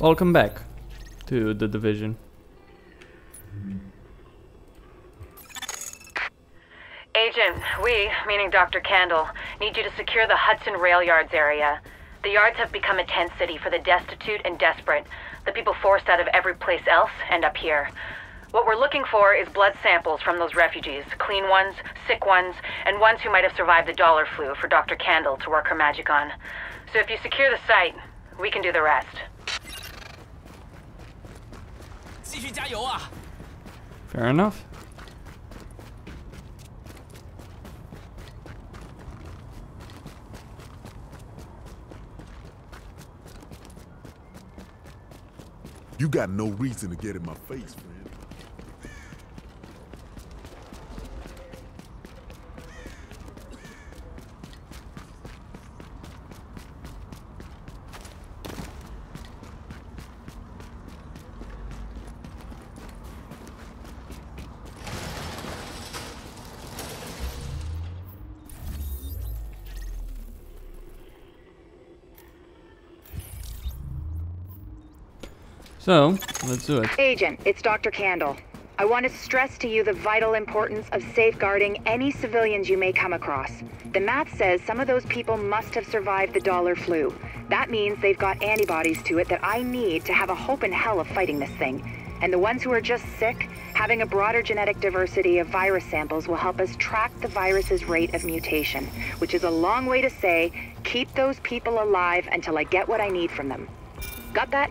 Welcome back to the division. Agent, we, meaning Dr. Kandel, need you to secure the Hudson Rail Yards area. The yards have become a tent city for the destitute and desperate. The people forced out of every place else end up here. What we're looking for is blood samples from those refugees clean ones, sick ones, and ones who might have survived the dollar flu for Dr. Kandel to work her magic on. So if you secure the site, we can do the rest. 继续加油啊！ Fair enough. You got no reason to get in my face, friend. So, let's do it. Agent, it's Dr. Kandel. I want to stress to you the vital importance of safeguarding any civilians you may come across. The math says some of those people must have survived the dollar flu. That means they've got antibodies to it that I need to have a hope in hell of fighting this thing. And the ones who are just sick, having a broader genetic diversity of virus samples will help us track the virus's rate of mutation, which is a long way to say, keep those people alive until I get what I need from them. Got that?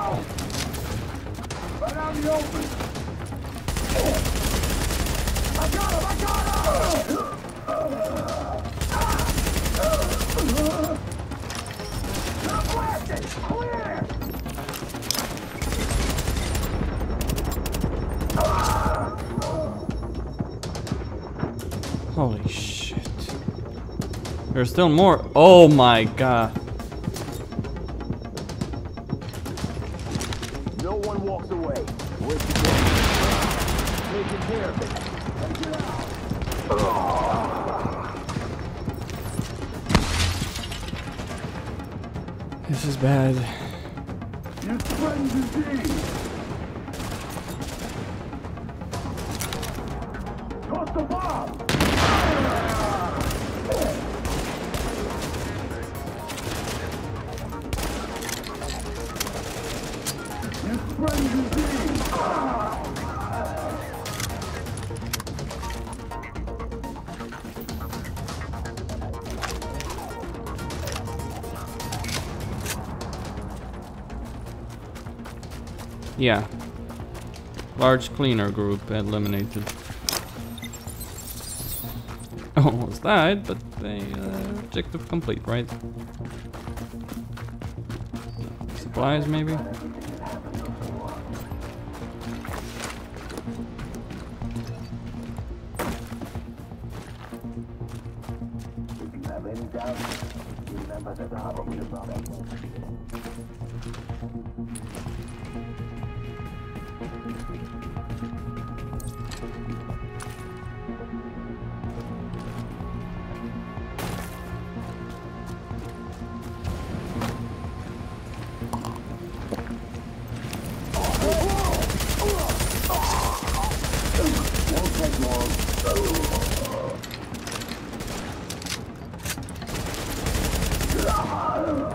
Holy shit. There's still more. Oh my god. No one walks away. Where's the Taking care of it. Take it out. This is bad. You're disease. Toss the bomb. Yeah. Large cleaner group eliminated. Almost died, but they uh, objective complete, right? Supplies maybe? Remember that the Oh!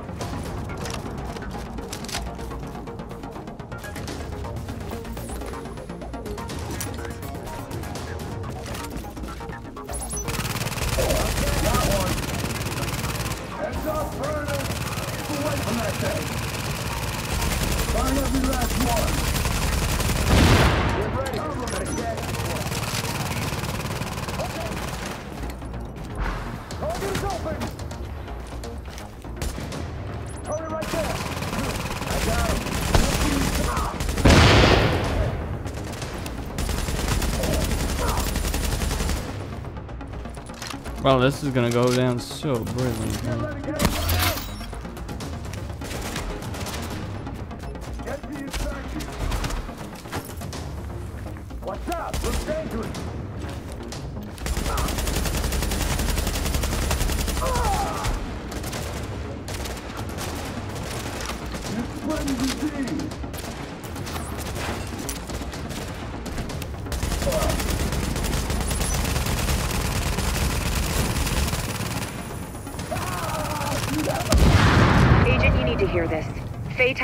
Well, this is gonna go down so brilliantly.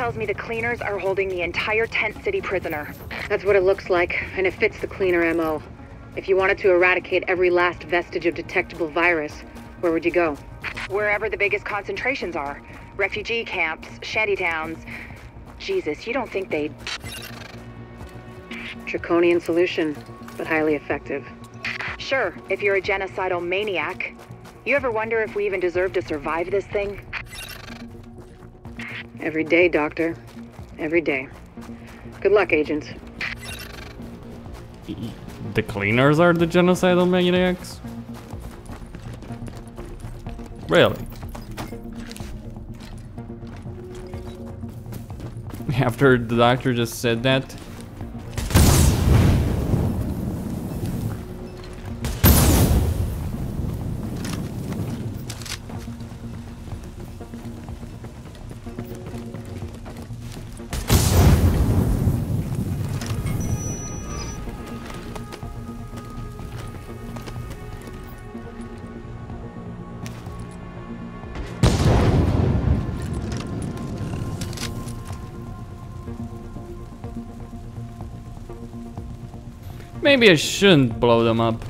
Tells me the cleaners are holding the entire tent city prisoner. That's what it looks like, and it fits the cleaner MO. If you wanted to eradicate every last vestige of detectable virus, where would you go? Wherever the biggest concentrations are. Refugee camps, shanty towns. Jesus, you don't think they'd... Draconian solution, but highly effective. Sure, if you're a genocidal maniac. You ever wonder if we even deserve to survive this thing? Every day, Doctor. Every day. Good luck, agents. The cleaners are the genocidal maniacs? Really? After the doctor just said that? Maybe I shouldn't blow them up.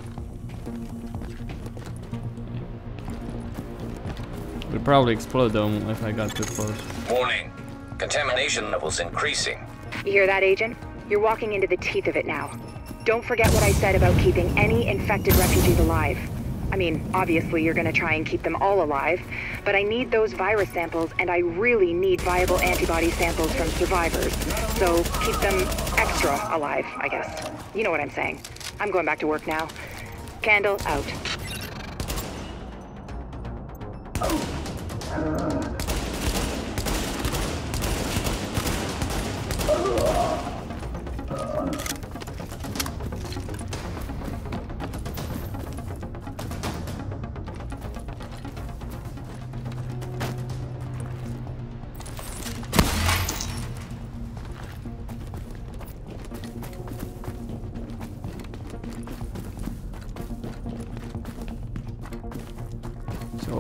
Would probably explode them if I got too close. Warning. Contamination levels increasing. You hear that, Agent? You're walking into the teeth of it now. Don't forget what I said about keeping any infected refugees alive. I mean, obviously you're gonna try and keep them all alive, but I need those virus samples and I really need viable antibody samples from survivors. So keep them extra alive, I guess. You know what I'm saying. I'm going back to work now. Kandel out. So,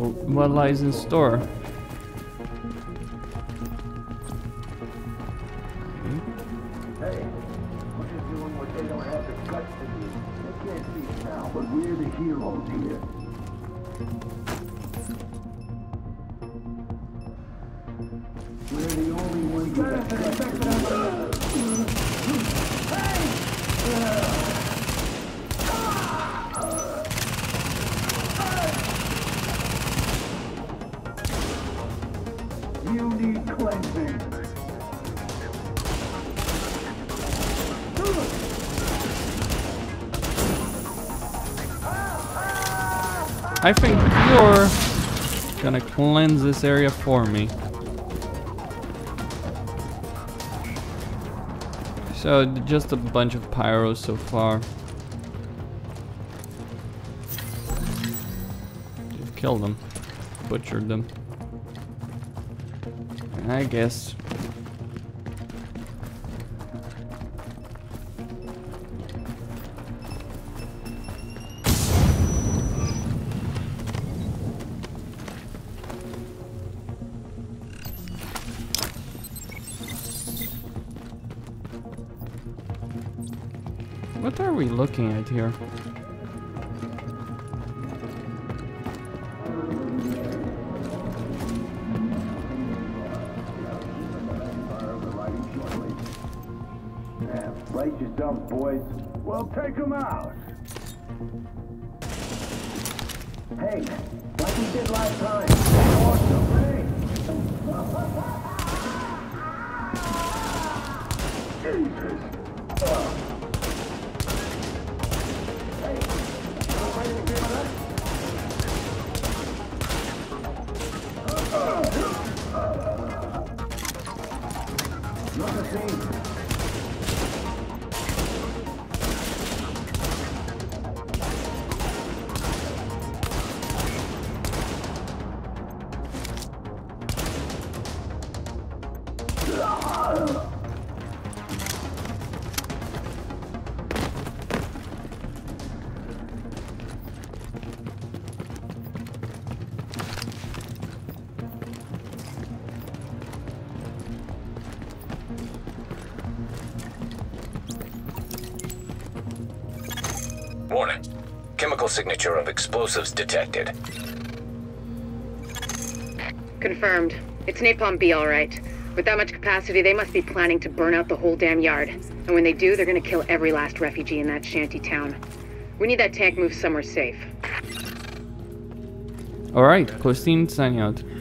what lies in store? Hey. I think you're gonna cleanse this area for me. So, just a bunch of pyros so far. Killed them. Butchered them. I guess. What are we looking at here? Yeah, brace yourselves, boys. We'll take them out. Hey, like we did last time. Awesome, hey. Jesus. Ugh. Chemical signature of explosives detected. Confirmed. It's Napalm B, all right. With that much capacity, they must be planning to burn out the whole damn yard. And when they do, they're gonna kill every last refugee in that shanty town. We need that tank moved somewhere safe. Alright, Costin Sanyot.